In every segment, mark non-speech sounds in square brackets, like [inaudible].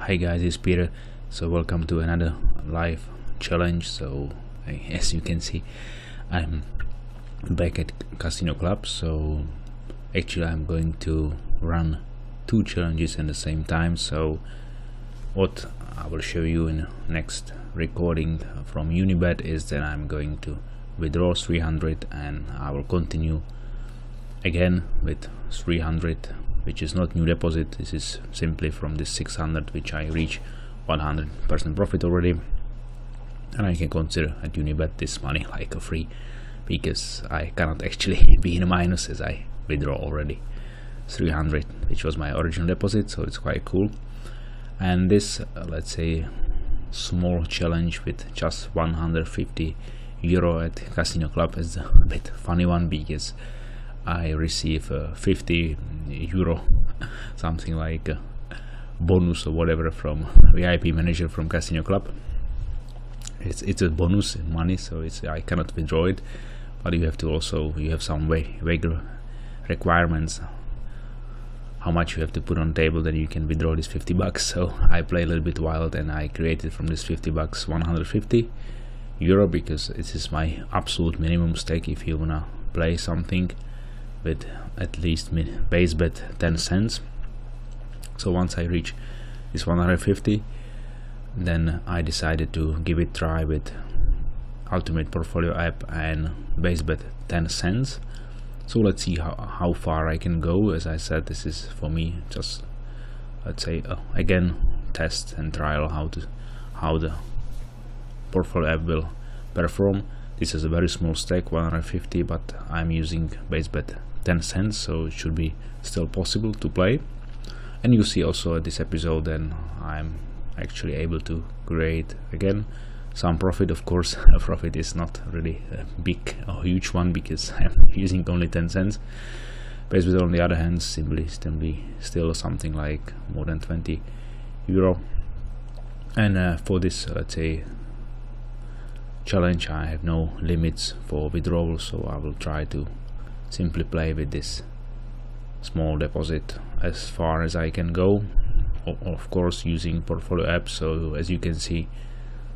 Hi guys, it's Peter. So welcome to another live challenge. So [laughs] as you can see, I'm back at Casino Club. So actually, I'm going to run two challenges at the same time. So what I will show you in next recording from Unibet is that I'm going to withdraw 300 and I will continue again with 300 which is not new deposit. This is simply from this 600 which I reach 100% profit already. And I can consider at Unibet this money like a free because I cannot actually [laughs] be in a minus as I withdraw already 300 which was my original deposit so it's quite cool. And this uh, let's say small challenge with just 150 euro at Casino Club is a [laughs] bit funny one because I receive uh, 50 euro something like bonus or whatever from VIP manager from Casino Club. It's it's a bonus in money so it's I cannot withdraw it but you have to also you have some way regular requirements how much you have to put on table that you can withdraw this 50 bucks. So I play a little bit wild and I created from this 50 bucks 150 euro because this is my absolute minimum stake if you wanna play something with at least base bet 10 cents. So once I reach this 150 then I decided to give it try with ultimate portfolio app and base bet 10 cents. So let's see how, how far I can go. As I said this is for me just let's say uh, again test and trial how to how the portfolio app will perform. This is a very small stake 150 but I'm using base bet 10 cents so it should be still possible to play. And you see also at this episode then I'm actually able to create again some profit. Of course [laughs] a profit is not really a big or huge one because [laughs] I'm using only 10 cents. Base bet on the other hand simply simply still something like more than 20 euro. And uh, for this let's say challenge I have no limits for withdrawal so I will try to simply play with this small deposit as far as I can go. Of course using portfolio app so as you can see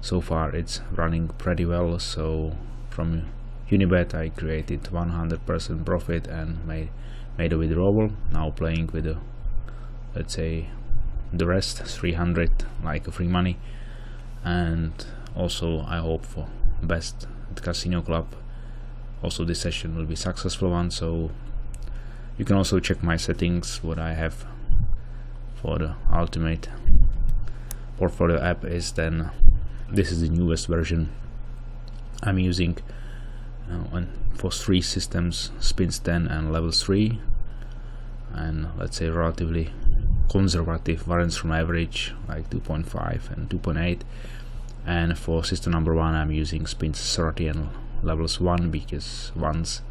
so far it's running pretty well. So from Unibet I created 100% profit and made made a withdrawal. Now playing with the let's say the rest 300 like free money. And also I hope for best at Casino Club also this session will be successful one so you can also check my settings what I have for the ultimate portfolio app is then this is the newest version I'm using uh, on for three systems spins 10 and level 3 and let's say relatively conservative variance from average like 2.5 and 2.8 and for system number one I'm using spins 30 and levels 1 because once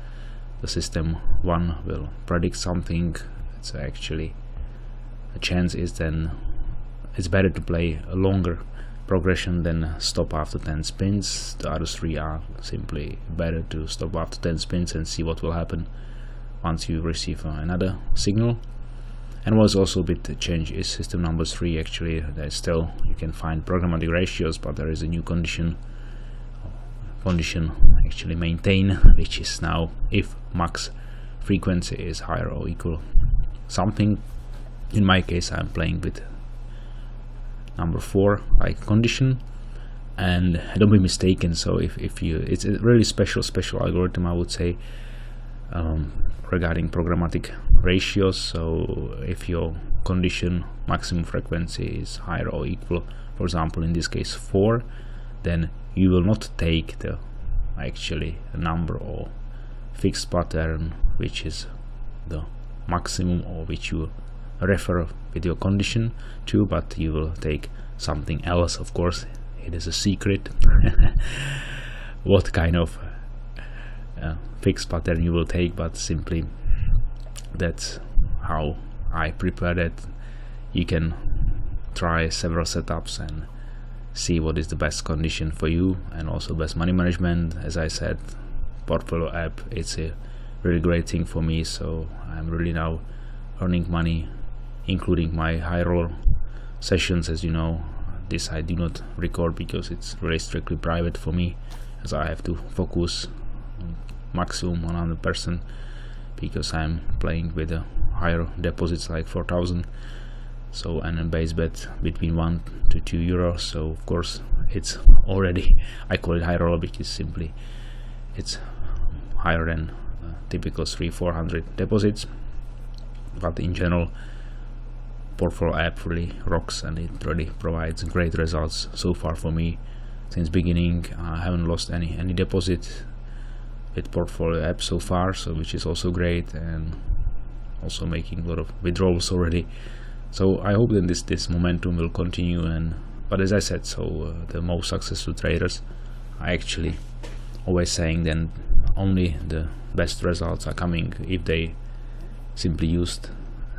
the system 1 will predict something it's actually a chance is then it's better to play a longer progression than stop after 10 spins. The other three are simply better to stop after 10 spins and see what will happen once you receive another signal. And what's also a bit change is system number 3 actually. There's still you can find programmatic ratios but there is a new condition condition actually maintain which is now if max frequency is higher or equal something in my case I'm playing with number four like condition. And don't be mistaken so if, if you it's a really special special algorithm I would say um, regarding programmatic ratios. So if your condition maximum frequency is higher or equal for example in this case 4 then you will not take the actually number or fixed pattern which is the maximum or which you refer with your condition to but you will take something else of course. It is a secret. [laughs] What kind of uh, fixed pattern you will take but simply that's how I prepared it. You can try several setups and see what is the best condition for you and also best money management. As I said portfolio app it's a really great thing for me. So I'm really now earning money including my high roll sessions as you know. This I do not record because it's really strictly private for me as I have to focus maximum 100% because I'm playing with a higher deposits like 4000 so and a base bet between 1 to 2 euros. So of course it's already I call it high roll because simply it's higher than uh, typical 3 400 deposits. But in general portfolio app really rocks and it really provides great results so far for me since beginning. I haven't lost any any deposit with portfolio app so far so which is also great and also making a lot of withdrawals already so I hope that this this momentum will continue and but as I said so uh, the most successful traders are actually always saying that only the best results are coming if they simply used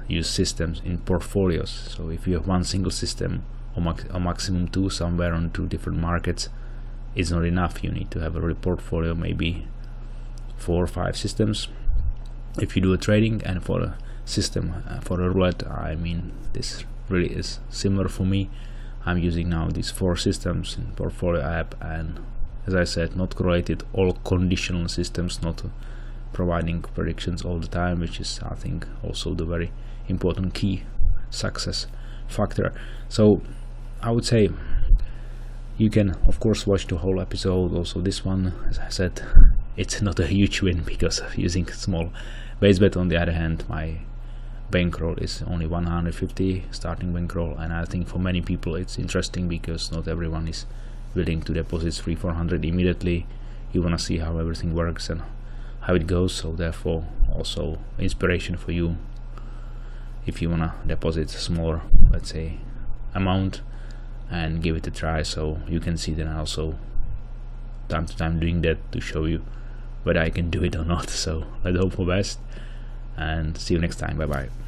use systems in portfolios. So if you have one single system or, max or maximum two somewhere on two different markets it's not enough. You need to have a portfolio maybe four or five systems. If you do a trading and for a system uh, for a roulette I mean this really is similar for me. I'm using now these four systems in portfolio app and as I said not correlated all conditional systems not providing predictions all the time which is I think also the very important key success factor. So I would say you can of course watch the whole episode also this one. As I said it's not a huge win [laughs] because of using small base bet. On the other hand my bankroll is only 150 starting bankroll and I think for many people it's interesting because not everyone is willing to deposit 3 400 immediately you want to see how everything works and how it goes so therefore also inspiration for you if you want to deposit smaller let's say amount and give it a try so you can see that also time to time doing that to show you whether I can do it or not. [laughs] So let's hope for best and see you next time. Bye bye.